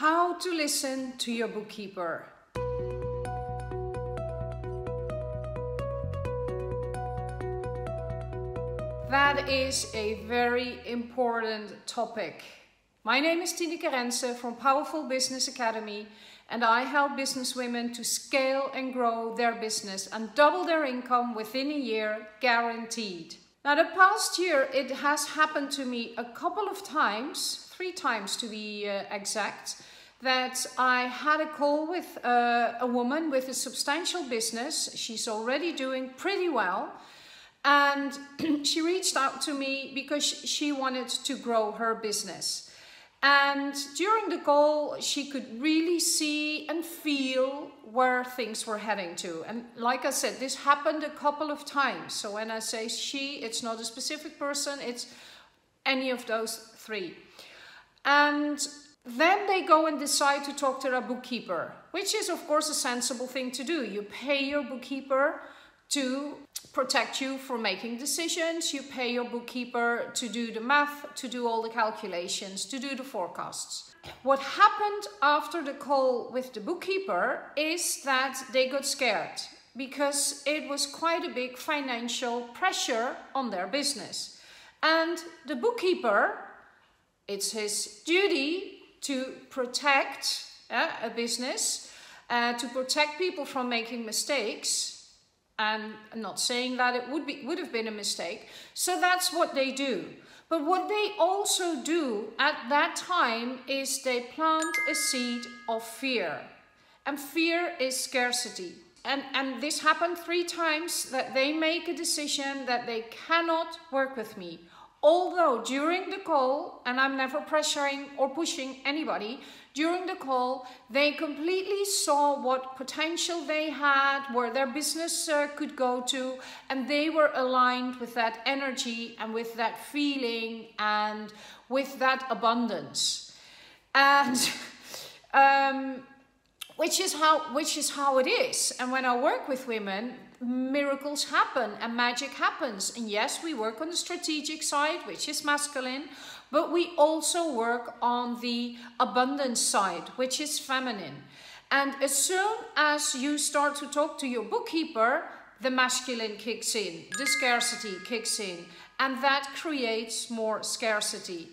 How to listen to your bookkeeper. That is a very important topic. My name is Tineke Rensen from Powerful Business Academy and I help businesswomen to scale and grow their business and double their income within a year, guaranteed. Now the past year it has happened to me a couple of times, three times to be uh, exact, that I had a call with uh, a woman with a substantial business. She's already doing pretty well. And she reached out to me because she wanted to grow her business. And during the call, she could really see and feel where things were heading to. And like I said, this happened a couple of times. So when I say she, it's not a specific person, it's any of those three. And then they go and decide to talk to a bookkeeper, which is of course a sensible thing to do. You pay your bookkeeper to protect you from making decisions. You pay your bookkeeper to do the math, to do all the calculations, to do the forecasts. What happened after the call with the bookkeeper is that they got scared because it was quite a big financial pressure on their business. And the bookkeeper, it's his duty to protect a business, uh, to protect people from making mistakes, and I'm not saying that it would be would have been a mistake. So that's what they do. But what they also do at that time is they plant a seed of fear. And fear is scarcity. And, and this happened three times that they make a decision that they cannot work with me. Although during the call, and I'm never pressuring or pushing anybody, during the call, they completely saw what potential they had, where their business uh, could go to, and they were aligned with that energy and with that feeling and with that abundance. And um, which is how which is how it is. And when I work with women, miracles happen and magic happens. And yes, we work on the strategic side, which is masculine, but we also work on the abundance side, which is feminine. And as soon as you start to talk to your bookkeeper, the masculine kicks in, the scarcity kicks in, and that creates more scarcity.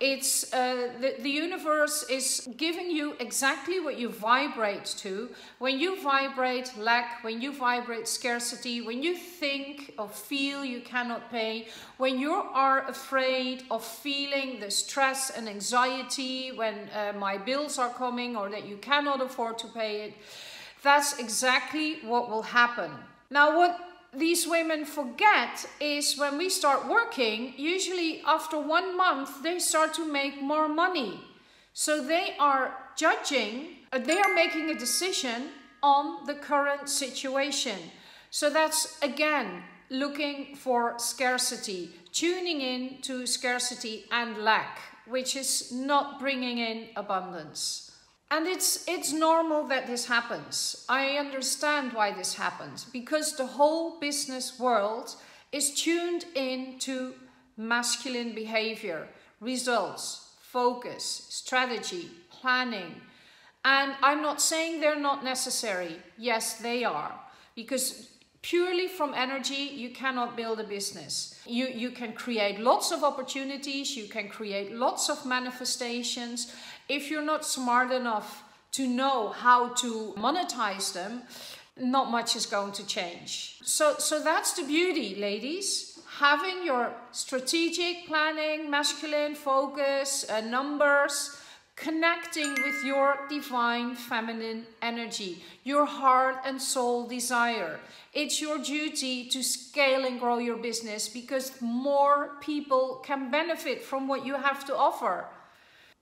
It's uh, the, the universe is giving you exactly what you vibrate to. When you vibrate lack, when you vibrate scarcity, when you think or feel you cannot pay, when you are afraid of feeling the stress and anxiety when uh, my bills are coming or that you cannot afford to pay it, that's exactly what will happen. Now, what these women forget is when we start working, usually after one month, they start to make more money. So they are judging, uh, they are making a decision on the current situation. So that's again looking for scarcity, tuning in to scarcity and lack, which is not bringing in abundance. And it's, it's normal that this happens. I understand why this happens because the whole business world is tuned in to masculine behavior, results, focus, strategy, planning. And I'm not saying they're not necessary. Yes, they are. Because purely from energy, you cannot build a business. You, you can create lots of opportunities, you can create lots of manifestations, if you're not smart enough to know how to monetize them, not much is going to change. So, so that's the beauty, ladies. Having your strategic planning, masculine focus, uh, numbers, connecting with your divine feminine energy, your heart and soul desire. It's your duty to scale and grow your business because more people can benefit from what you have to offer.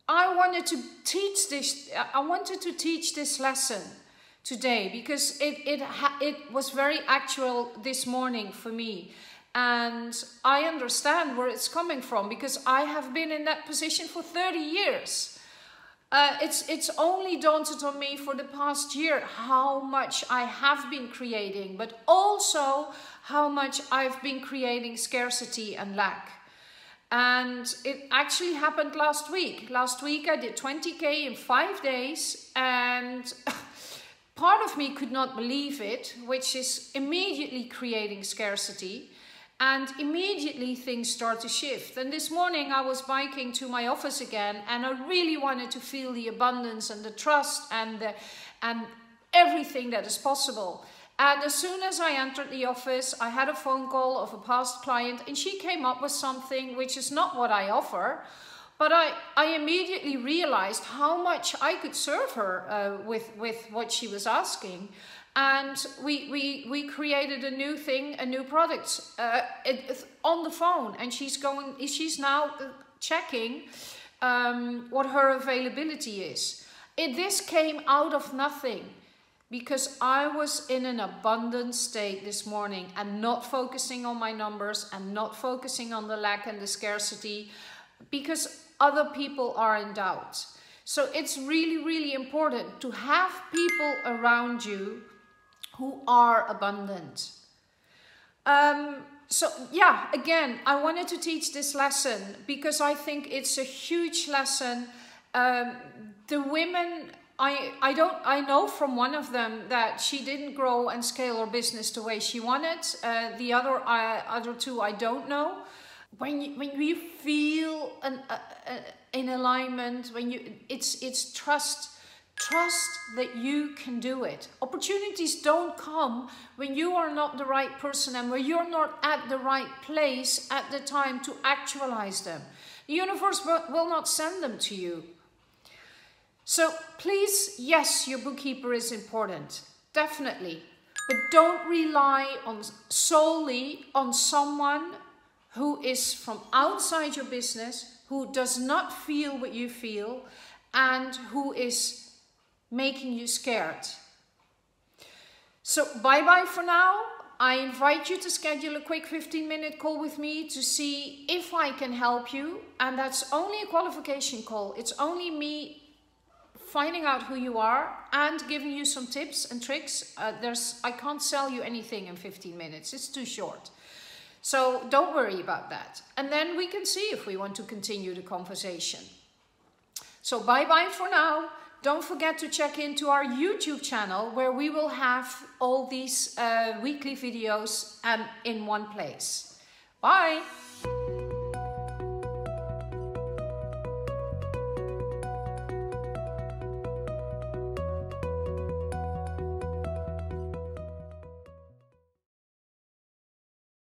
I wanted to teach this, I wanted to teach this lesson today because it, it, it was very actual this morning for me. And I understand where it's coming from because I have been in that position for 30 years. Uh, it's, it's only dawned on me for the past year how much I have been creating, but also how much I've been creating scarcity and lack. And it actually happened last week. Last week I did 20k in five days and part of me could not believe it, which is immediately creating scarcity. And immediately things start to shift. And this morning I was biking to my office again and I really wanted to feel the abundance and the trust and, the, and everything that is possible. And as soon as I entered the office, I had a phone call of a past client and she came up with something which is not what I offer. But I, I immediately realized how much I could serve her uh, with, with what she was asking. And we, we, we created a new thing, a new product uh, it, on the phone. And she's going, she's now checking um, what her availability is. It, this came out of nothing because I was in an abundant state this morning and not focusing on my numbers and not focusing on the lack and the scarcity because other people are in doubt. So it's really, really important to have people around you who are abundant. Um, so yeah, again, I wanted to teach this lesson because I think it's a huge lesson. Um, the women I, I don't I know from one of them that she didn't grow and scale her business the way she wanted. Uh, the other uh, other two I don't know. When you, when you feel an, in alignment, when you it's it's trust trust that you can do it. Opportunities don't come when you are not the right person and when you're not at the right place at the time to actualize them. The universe will not send them to you. So please, yes, your bookkeeper is important, definitely. But don't rely on solely on someone who is from outside your business, who does not feel what you feel, and who is making you scared. So bye-bye for now. I invite you to schedule a quick 15 minute call with me to see if I can help you. And that's only a qualification call. It's only me finding out who you are and giving you some tips and tricks. Uh, there's, I can't sell you anything in 15 minutes, it's too short. So don't worry about that. And then we can see if we want to continue the conversation. So bye bye for now. Don't forget to check into our YouTube channel where we will have all these uh, weekly videos and in one place. Bye!